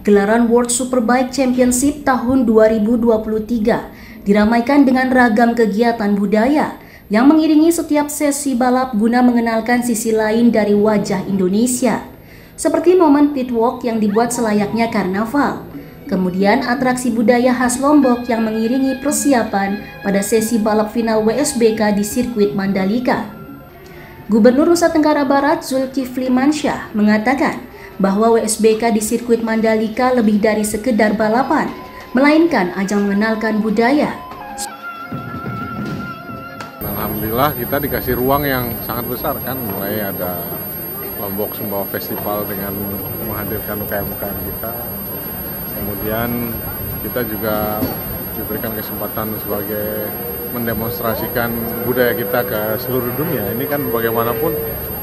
Gelaran World Superbike Championship tahun 2023 diramaikan dengan ragam kegiatan budaya yang mengiringi setiap sesi balap guna mengenalkan sisi lain dari wajah Indonesia. Seperti momen pit walk yang dibuat selayaknya karnaval. Kemudian atraksi budaya khas Lombok yang mengiringi persiapan pada sesi balap final WSBK di sirkuit Mandalika. Gubernur Nusa Tenggara Barat Zulkifli Mansyah mengatakan bahwa WSBK di sirkuit Mandalika lebih dari sekedar balapan, melainkan ajang mengenalkan budaya. Alhamdulillah kita dikasih ruang yang sangat besar kan, mulai ada Lombok Sumbawa Festival dengan menghadirkan UKM-UKM kita. Kemudian kita juga diberikan kesempatan sebagai mendemonstrasikan budaya kita ke seluruh dunia. Ini kan bagaimanapun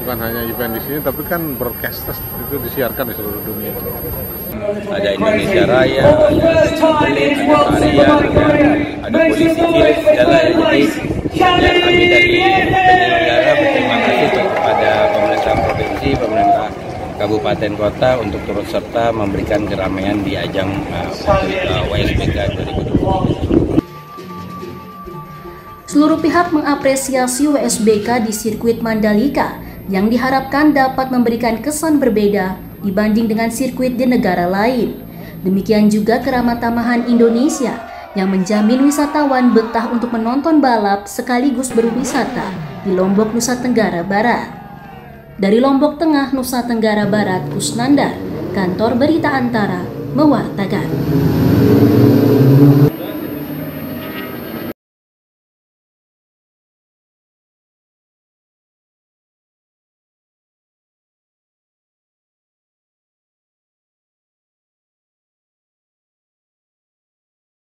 bukan hanya event di sini, tapi kan broadcast itu disiarkan di seluruh dunia. Ada Indonesia Raya, ada Satelit, ada Karya, ada polisi cilik, segala jadi ya kami dari penyelenggara berterima kasih kepada pemerintah provinsi, pemerintah kabupaten kota untuk turut serta memberikan keramaian di ajang uh, uh, WSBK 2020. Seluruh pihak mengapresiasi WSBK di sirkuit Mandalika yang diharapkan dapat memberikan kesan berbeda dibanding dengan sirkuit di negara lain. Demikian juga keramat tamahan Indonesia yang menjamin wisatawan betah untuk menonton balap sekaligus berwisata di Lombok, Nusa Tenggara Barat. Dari Lombok Tengah, Nusa Tenggara Barat, Kusnandar, Kantor Berita Antara, mewartakan.